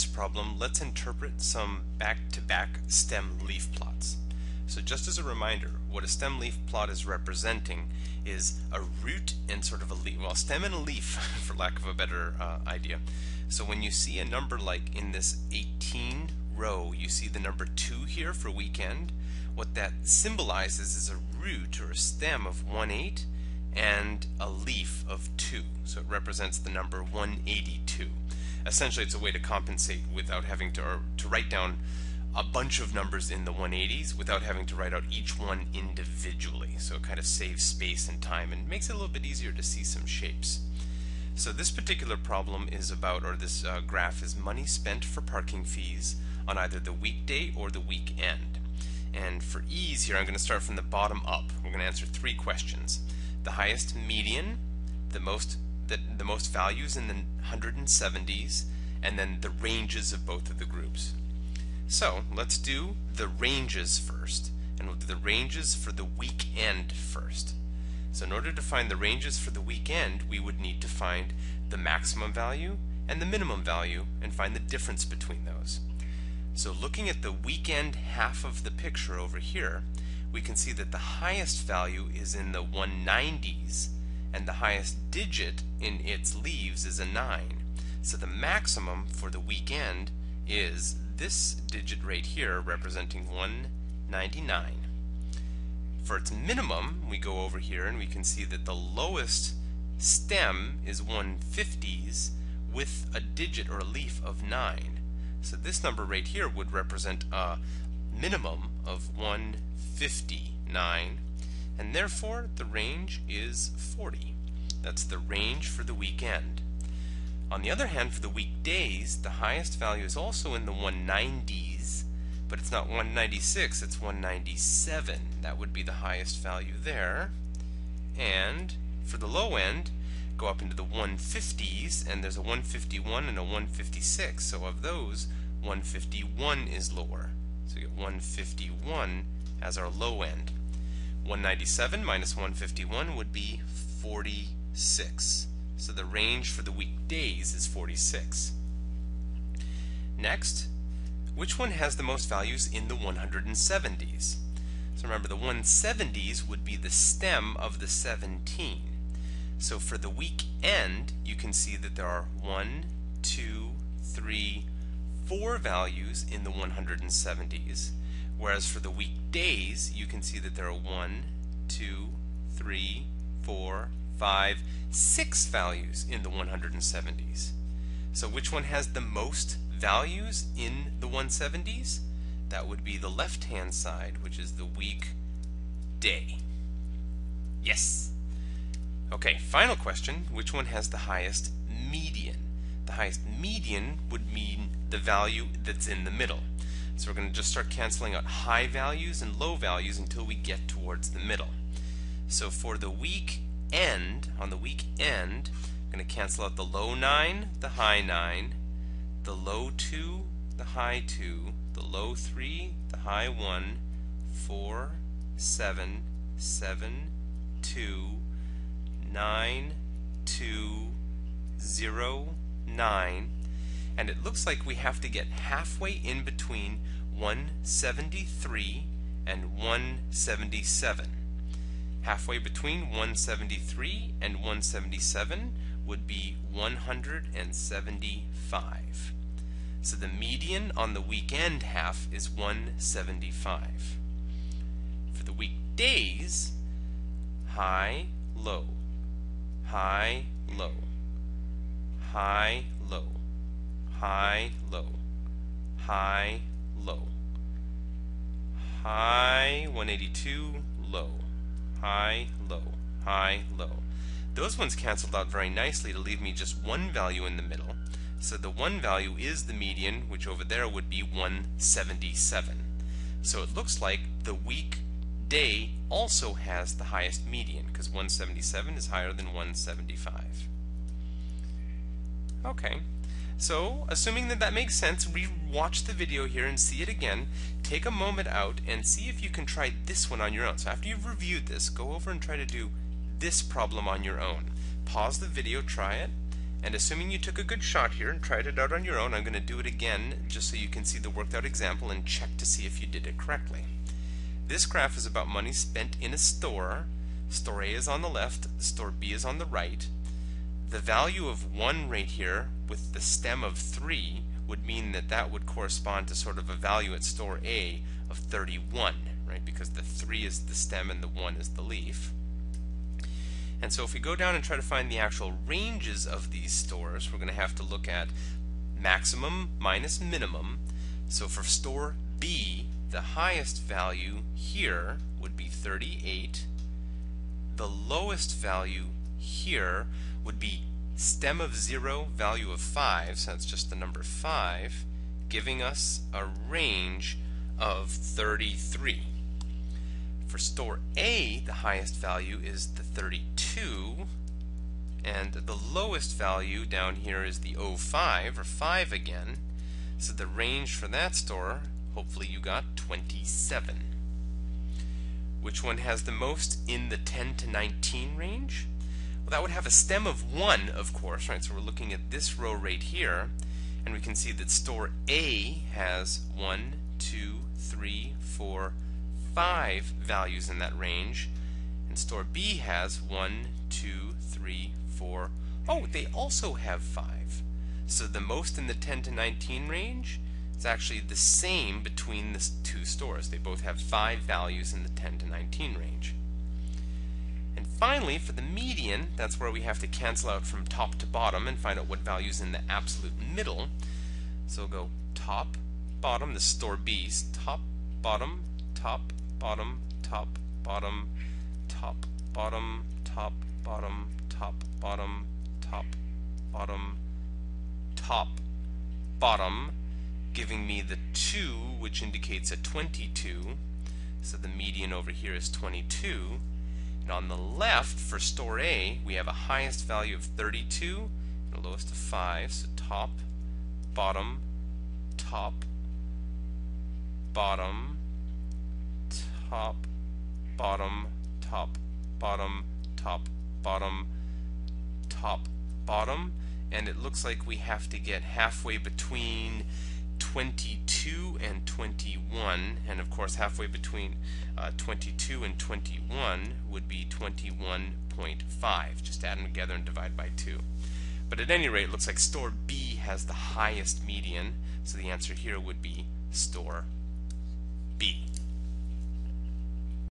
this problem, let's interpret some back-to-back -back stem leaf plots. So just as a reminder, what a stem leaf plot is representing is a root and sort of a leaf, well, stem and a leaf, for lack of a better uh, idea. So when you see a number like in this 18 row, you see the number 2 here for weekend, what that symbolizes is a root or a stem of 1 8 and a leaf of 2. So it represents the number 182. Essentially, it's a way to compensate without having to, to write down a bunch of numbers in the 180s without having to write out each one individually. So it kind of saves space and time and makes it a little bit easier to see some shapes. So this particular problem is about, or this uh, graph is money spent for parking fees on either the weekday or the weekend. And for ease here, I'm going to start from the bottom up. We're going to answer three questions the highest median, the most the, the most values in the 170s, and then the ranges of both of the groups. So let's do the ranges first, and we'll do the ranges for the weekend first. So in order to find the ranges for the weekend, we would need to find the maximum value and the minimum value and find the difference between those. So looking at the weekend half of the picture over here, we can see that the highest value is in the 190s and the highest digit in its leaves is a 9. So the maximum for the weekend is this digit right here representing 199. For its minimum, we go over here and we can see that the lowest stem is 150s with a digit or a leaf of 9. So this number right here would represent a minimum of 159 and therefore the range is 40. That's the range for the weekend. On the other hand, for the weekdays, the highest value is also in the 190s, but it's not 196, it's 197. That would be the highest value there. And for the low end, go up into the 150s, and there's a 151 and a 156. So of those, 151 is lower. So we get 151 as our low end. 197 minus 151 would be 46. So the range for the weekdays is 46. Next, which one has the most values in the 170s? So remember the 170s would be the stem of the 17. So for the weekend, you can see that there are 1, 2, 3, 4 values in the 170s. Whereas for the weekdays, you can see that there are 1, 2, 3, 4, 5, 6 values in the 170s. So which one has the most values in the 170s? That would be the left-hand side, which is the weekday. Yes. Okay, final question. Which one has the highest median? The highest median would mean the value that's in the middle. So we're going to just start canceling out high values and low values until we get towards the middle. So for the week end, on the week end, I'm going to cancel out the low 9, the high 9, the low 2, the high 2, the low 3, the high 1, 4, 7, 7, 2, 9, 2, 0, 9, and it looks like we have to get halfway in between 173 and 177. Halfway between 173 and 177 would be 175. So the median on the weekend half is 175. For the weekdays, high, low, high, low, high, low, high, low, high, low, high, 182, low, high, low, high, low. Those ones canceled out very nicely to leave me just one value in the middle. So the one value is the median, which over there would be 177. So it looks like the week day also has the highest median because 177 is higher than 175. Okay, so, assuming that that makes sense, re-watch the video here and see it again. Take a moment out and see if you can try this one on your own. So after you've reviewed this, go over and try to do this problem on your own. Pause the video, try it, And assuming you took a good shot here and tried it out on your own, I'm going to do it again just so you can see the worked out example and check to see if you did it correctly. This graph is about money spent in a store. Store A is on the left, store B is on the right. The value of 1 right here with the stem of 3 would mean that that would correspond to sort of a value at store A of 31, right? Because the 3 is the stem and the 1 is the leaf. And so if we go down and try to find the actual ranges of these stores, we're going to have to look at maximum minus minimum. So for store B, the highest value here would be 38. The lowest value here would be stem of 0, value of 5, so that's just the number 5, giving us a range of 33. For store A, the highest value is the 32, and the lowest value down here is the 05, or 5 again. So the range for that store, hopefully you got 27. Which one has the most in the 10 to 19 range? Well, that would have a stem of 1, of course, right? So we're looking at this row right here, and we can see that store A has 1, 2, 3, 4, five values in that range, and store B has one, two, three, four. Oh, they also have five. So the most in the 10 to 19 range is actually the same between the two stores. They both have five values in the 10 to 19 range. Finally, for the median, that's where we have to cancel out from top to bottom and find out what value is in the absolute middle. So we'll go top, bottom, the store B's, top, bottom, top, bottom, top, bottom, top, bottom, top, bottom, top, bottom, top, bottom, top, bottom, giving me the 2, which indicates a 22. So the median over here is 22. And on the left, for store A, we have a highest value of 32 and a lowest of 5. So top, bottom, top, bottom, top, bottom, top, bottom, top, bottom, top, bottom, and it looks like we have to get halfway between 22 and 21, and of course halfway between uh, 22 and 21 would be 21.5. Just add them together and divide by 2. But at any rate, it looks like store B has the highest median, so the answer here would be store